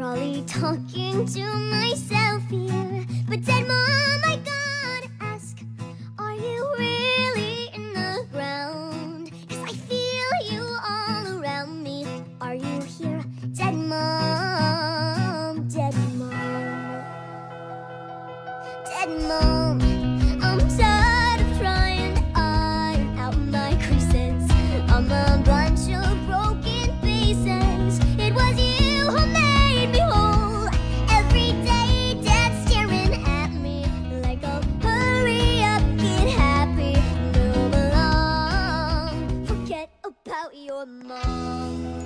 probably talking to myself here. But dead mama. about your mom.